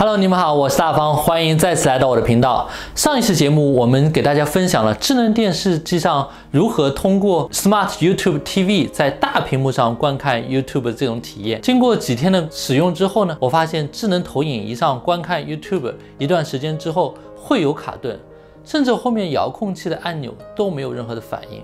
Hello，你们好，我是大方，欢迎再次来到我的频道。上一期节目，我们给大家分享了智能电视机上如何通过 Smart YouTube TV 在大屏幕上观看 YouTube 这种体验。经过几天的使用之后呢，我发现智能投影仪上观看 YouTube 一段时间之后会有卡顿，甚至后面遥控器的按钮都没有任何的反应。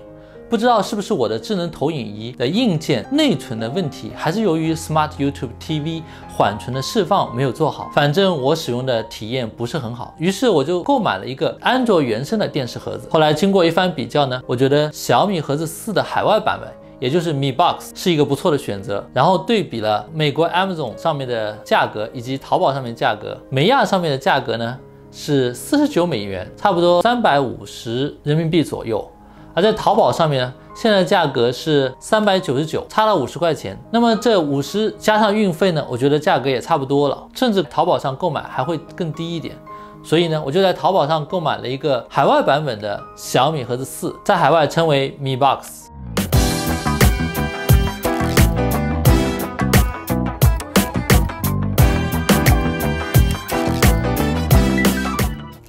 不知道是不是我的智能投影仪的硬件内存的问题，还是由于 Smart YouTube TV 缓存的释放没有做好。反正我使用的体验不是很好，于是我就购买了一个安卓原生的电视盒子。后来经过一番比较呢，我觉得小米盒子四的海外版本，也就是 Mi Box 是一个不错的选择。然后对比了美国 Amazon 上面的价格以及淘宝上面价格，美亚上面的价格呢是四十九美元，差不多三百五十人民币左右。而在淘宝上面呢，现在价格是三百九十九，差了五十块钱。那么这五十加上运费呢，我觉得价格也差不多了，甚至淘宝上购买还会更低一点。所以呢，我就在淘宝上购买了一个海外版本的小米盒子四，在海外称为 Mi Box。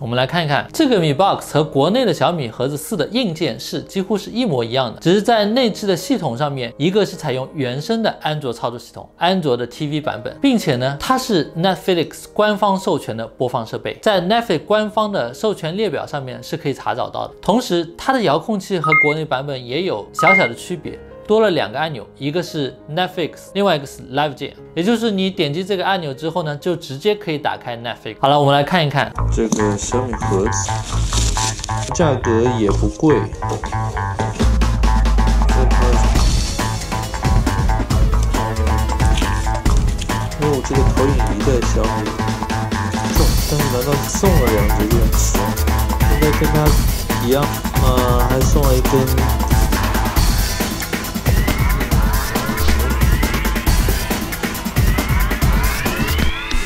我们来看一看这个米 Box 和国内的小米盒子四的硬件是几乎是一模一样的，只是在内置的系统上面，一个是采用原生的安卓操作系统，安卓的 TV 版本，并且呢，它是 Netflix 官方授权的播放设备，在 Netflix 官方的授权列表上面是可以查找到的。同时，它的遥控器和国内版本也有小小的区别。多了两个按钮，一个是 Netflix，另外一个是 Live 键，也就是你点击这个按钮之后呢，就直接可以打开 Netflix。好了，我们来看一看这个小米盒子，价格也不贵。因为我这个投影仪的小米送，但是难道送了两节电池？应该跟它一样，呃，还送了一根。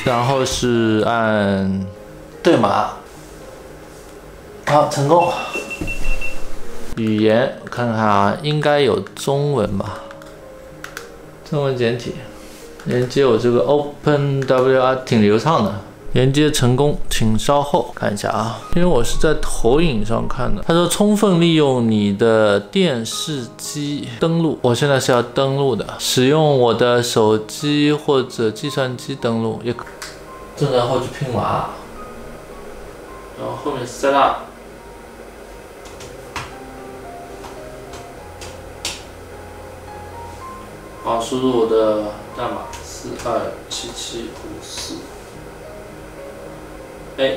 然后是按对码，好，成功。语言看看啊，应该有中文吧？中文简体。连接我这个 OpenWR 挺流畅的。连接成功，请稍后看一下啊，因为我是在投影上看的。他说充分利用你的电视机登录，我现在是要登录的，使用我的手机或者计算机登录也可。正在后置拼码，然后后面 set up，好，输入我的代码四二七七五四。哎，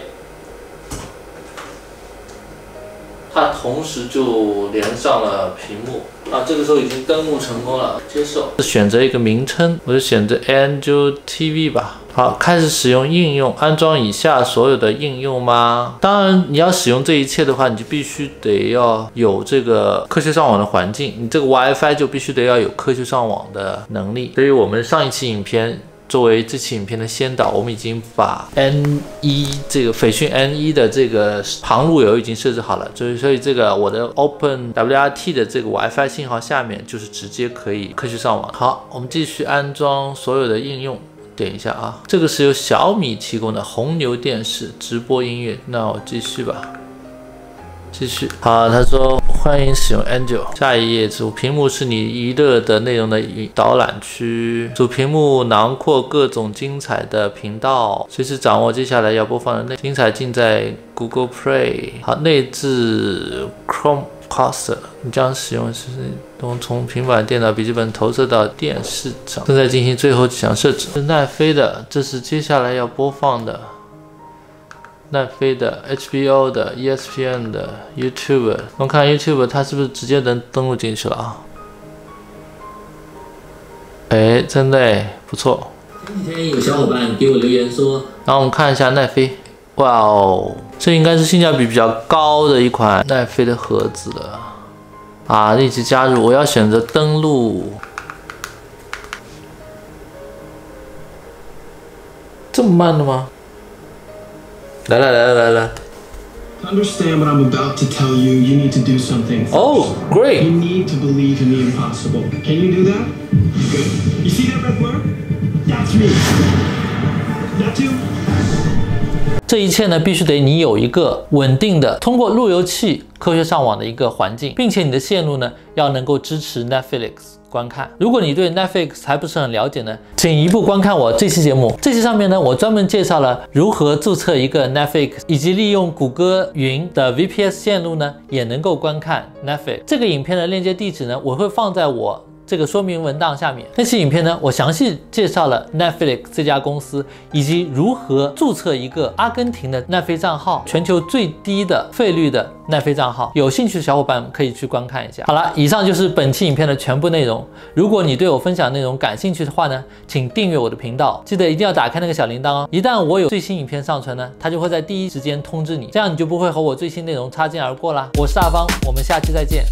它同时就连上了屏幕啊！这个时候已经登录成功了，接受。选择一个名称，我就选择 Angel TV 吧。好，开始使用应用，安装以下所有的应用吗？当然，你要使用这一切的话，你就必须得要有这个科学上网的环境，你这个 WiFi 就必须得要有科学上网的能力。所以我们上一期影片。作为这期影片的先导，我们已经把 N 一这个飞讯 N 一的这个旁路由已经设置好了，所以所以这个我的 Open WRT 的这个 WiFi 信号下面就是直接可以科学上网。好，我们继续安装所有的应用，点一下啊，这个是由小米提供的红牛电视直播音乐，那我继续吧。继续好，他说欢迎使用 Angel。下一页主屏幕是你娱乐的内容的导览区，主屏幕囊括各种精彩的频道，随时掌握接下来要播放的内精彩尽在 Google Play。好，内置 Chromecast，你将使用是从从平板电脑笔记本投射到电视上，正在进行最后几项设置。是奈飞的，这是接下来要播放的。奈飞的、HBO 的、ESPN 的、YouTube，我们看 YouTube，它是不是直接能登录进去了啊？哎，真的不错。前几天有小伙伴给我留言说，然后我们看一下奈飞，哇哦，这应该是性价比比较高的一款奈飞的盒子了啊！立即加入，我要选择登录，这么慢的吗？来来来来来。Understand what I'm about to tell you. You need to do something. Oh, great. You need to believe in the impossible. Can you do that? Good. You see that red blur? That's me. That you? 这一切呢，必须得你有一个稳定的通过路由器科学上网的一个环境，并且你的线路呢要能够支持 Netflix 观看。如果你对 Netflix 还不是很了解呢，请一步观看我这期节目。这期上面呢，我专门介绍了如何注册一个 Netflix，以及利用谷歌云的 VPS 线路呢，也能够观看 Netflix。这个影片的链接地址呢，我会放在我。这个说明文档下面那期影片呢，我详细介绍了 Netflix 这家公司以及如何注册一个阿根廷的奈飞账号，全球最低的费率的奈飞账号。有兴趣的小伙伴可以去观看一下。好了，以上就是本期影片的全部内容。如果你对我分享内容感兴趣的话呢，请订阅我的频道，记得一定要打开那个小铃铛哦。一旦我有最新影片上传呢，它就会在第一时间通知你，这样你就不会和我最新内容擦肩而过啦。我是大方，我们下期再见。